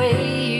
way you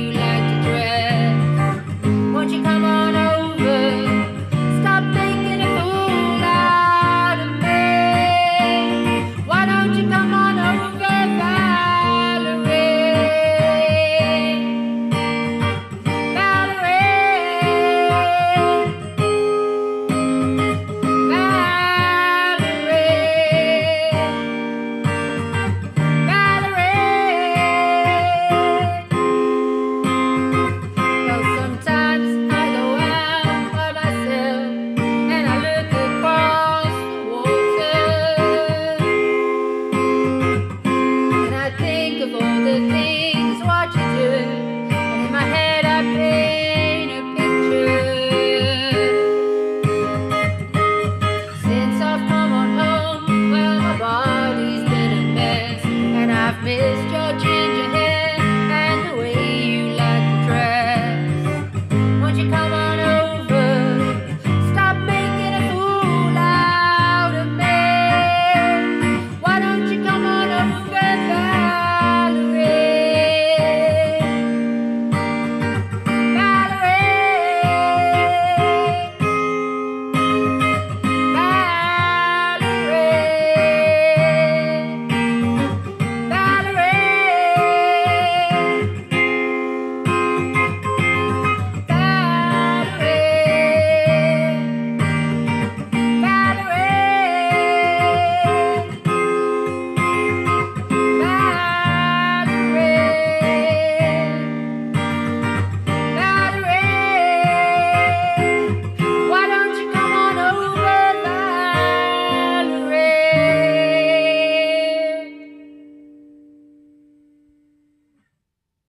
mystery.